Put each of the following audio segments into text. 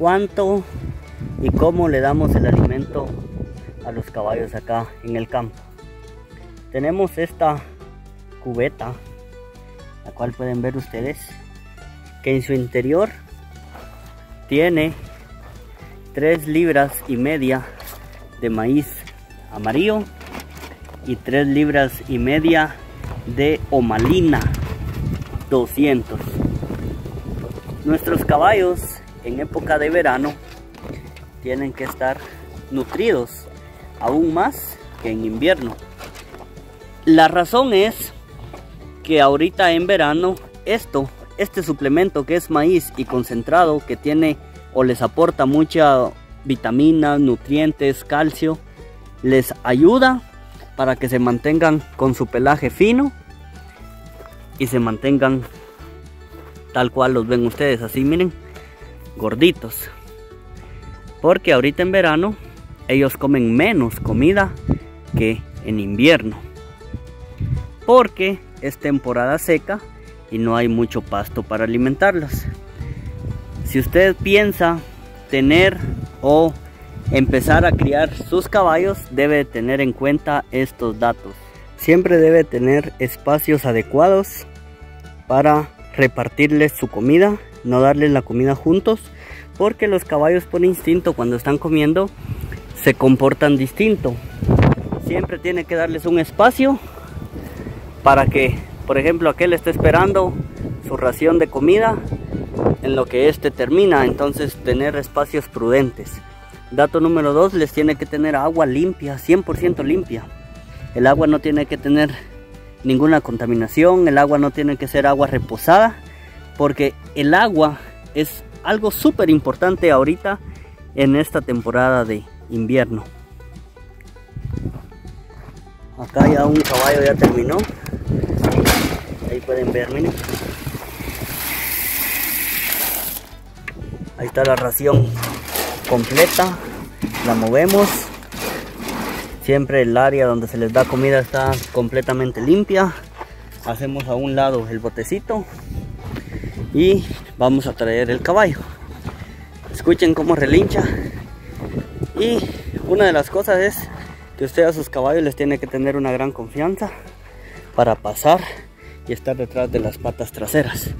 cuánto y cómo le damos el alimento a los caballos acá en el campo. Tenemos esta cubeta, la cual pueden ver ustedes, que en su interior tiene 3 libras y media de maíz amarillo y 3 libras y media de omalina 200 nuestros caballos en época de verano tienen que estar nutridos aún más que en invierno. La razón es que ahorita en verano esto este suplemento que es maíz y concentrado que tiene o les aporta mucha vitaminas, nutrientes, calcio, les ayuda para que se mantengan con su pelaje fino y se mantengan tal cual los ven ustedes, así miren, gorditos. Porque ahorita en verano ellos comen menos comida que en invierno. Porque es temporada seca y no hay mucho pasto para alimentarlas. Si usted piensa tener o empezar a criar sus caballos, debe tener en cuenta estos datos. Siempre debe tener espacios adecuados para repartirles su comida, no darles la comida juntos, porque los caballos por instinto cuando están comiendo se comportan distinto. Siempre tiene que darles un espacio para que por ejemplo, aquel está esperando su ración de comida en lo que este termina, entonces tener espacios prudentes. Dato número 2, les tiene que tener agua limpia, 100% limpia. El agua no tiene que tener ninguna contaminación, el agua no tiene que ser agua reposada, porque el agua es algo súper importante ahorita en esta temporada de invierno. Acá ya un caballo ya terminó, ahí pueden ver miren. Ahí está la ración completa. La movemos. Siempre el área donde se les da comida está completamente limpia. Hacemos a un lado el botecito y vamos a traer el caballo. Escuchen cómo relincha. Y una de las cosas es que usted a sus caballos les tiene que tener una gran confianza para pasar y estar detrás de las patas traseras.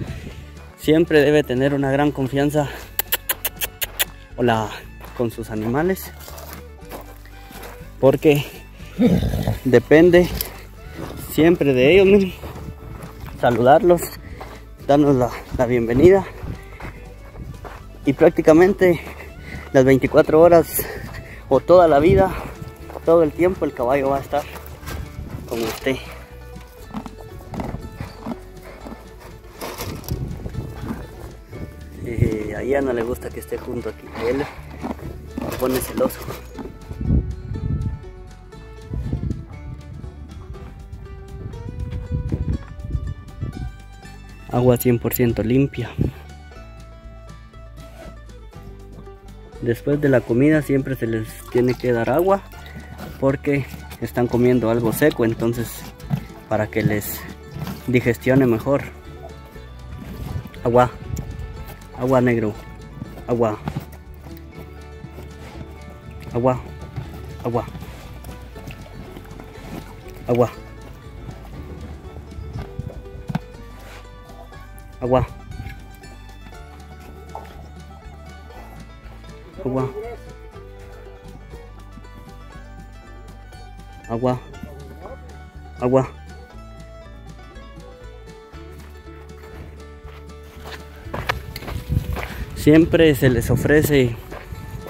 Siempre debe tener una gran confianza con sus animales porque depende siempre de ellos saludarlos darnos la, la, bienvenida. Y prácticamente las 24 horas o toda la vida todo el tiempo el caballo va a estar con usted. A ella no le gusta que esté junto aquí a él pone celoso agua 100% limpia después de la comida siempre se les tiene que dar agua porque están comiendo algo seco entonces para que les digestione mejor agua Agua negro. Agua. Agua. Agua. Agua. Agua. Agua. Agua. Agua. siempre se les ofrece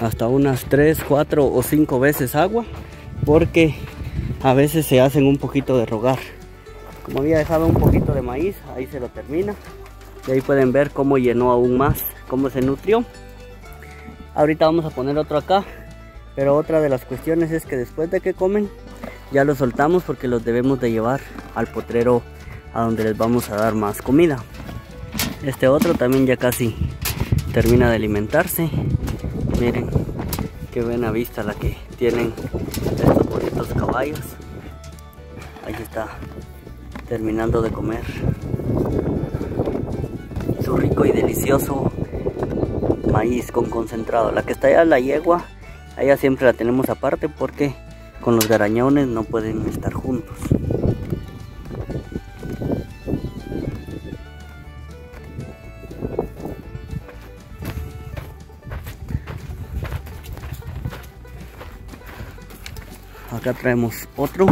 hasta unas 3, 4 o 5 veces agua porque a veces se hacen un poquito de rogar como había dejado un poquito de maíz ahí se lo termina y ahí pueden ver cómo llenó aún más cómo se nutrió ahorita vamos a poner otro acá pero otra de las cuestiones es que después de que comen ya los soltamos porque los debemos de llevar al potrero a donde les vamos a dar más comida este otro también ya casi termina de alimentarse. Miren qué buena vista la que tienen estos bonitos caballos. Ahí está terminando de comer rico y delicioso maíz con concentrado. La que está allá la yegua, allá siempre la tenemos aparte porque con los garañones no pueden estar juntos. Acá traemos otro.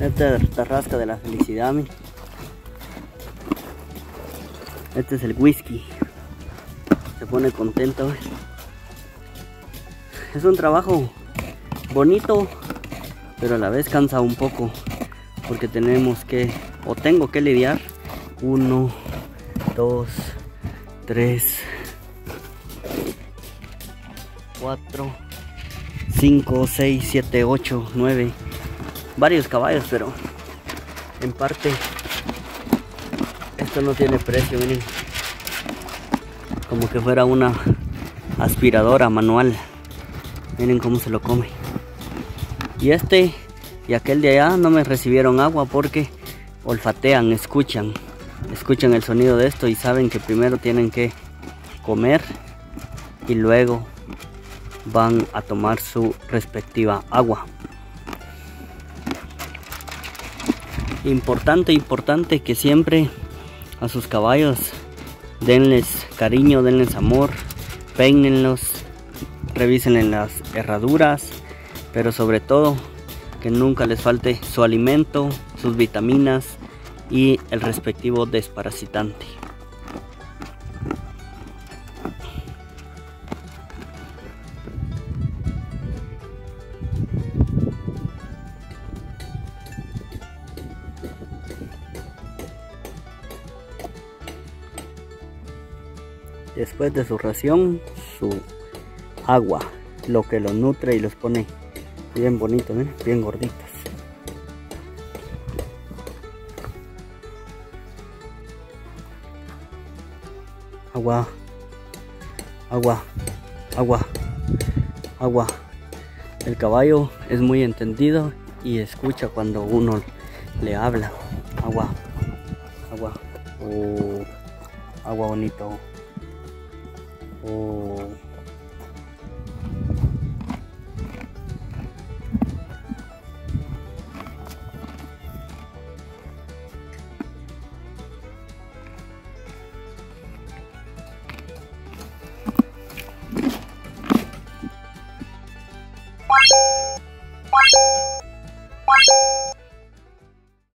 Esta es tarrasca de la felicidad, Este es el whisky. Se pone contento. Es un trabajo bonito, pero a la vez cansa un poco. Porque tenemos que, o tengo que lidiar. Uno, dos, tres, cuatro, cinco, seis, siete, ocho, nueve varios caballos, pero en parte esto no tiene precio, miren. Como que fuera una aspiradora manual. Miren cómo se lo come. Y este y aquel de allá no me recibieron agua porque olfatean, escuchan. Escuchan el sonido de esto y saben que primero tienen que comer y luego van a tomar su respectiva agua. Importante, importante que siempre a sus caballos denles cariño, denles amor, peínenlos, revisen las herraduras, pero sobre todo que nunca les falte su alimento, sus vitaminas y el respectivo desparasitante. Después de su ración su agua lo que los nutre y los pone bien bonitos bien gorditos. Agua agua agua agua. El caballo es muy entendido y escucha cuando uno le habla. Agua agua oh, agua bonito o